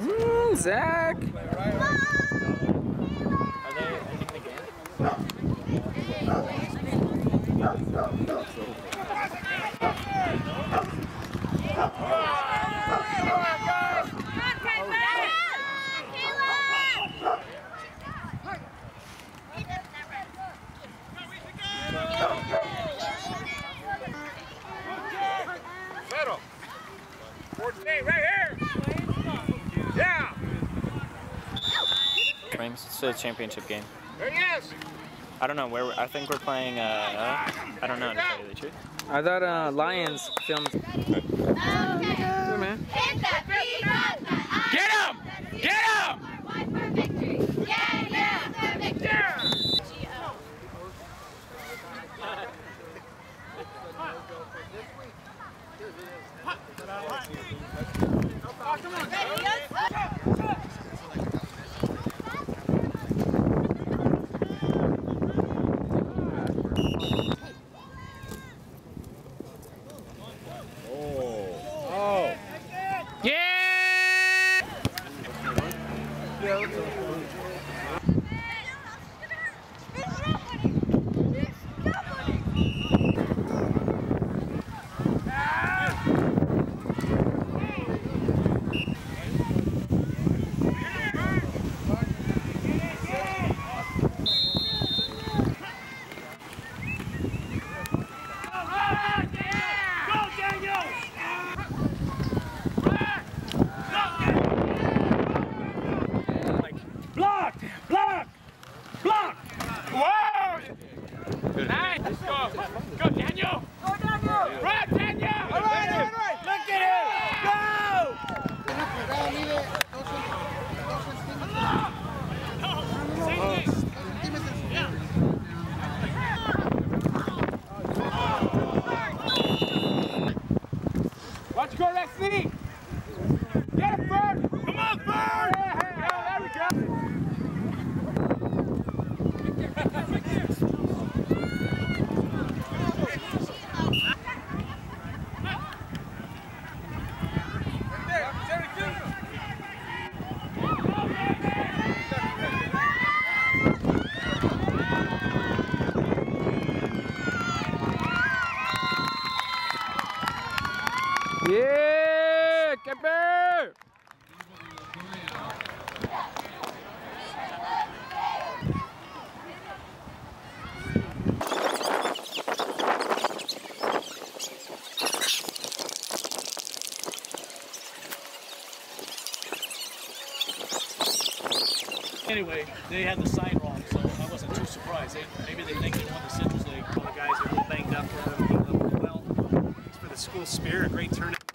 Mm, Zach! Are they ending the game? 14, right here. Yeah. A championship game. There he is. I don't know where I think we're playing. Uh, I don't know to tell you the truth. I thought uh, Lions filmed. Oh, okay. hey, man. Oh. oh, yeah! Nice! Let's go! Go, Daniel! Go, Daniel! Right, Daniel! All right, all right! Look at him! Go! Watch go, Rexy! Get it, Bird! Come on, Bird! Yeah, there we go! Yeah! Kemper! Anyway, they had the sign wrong, so I wasn't too surprised. They, maybe they think they won the Citrus League. All the guys are a little banged up. Well. It's for the school spirit, great turnout.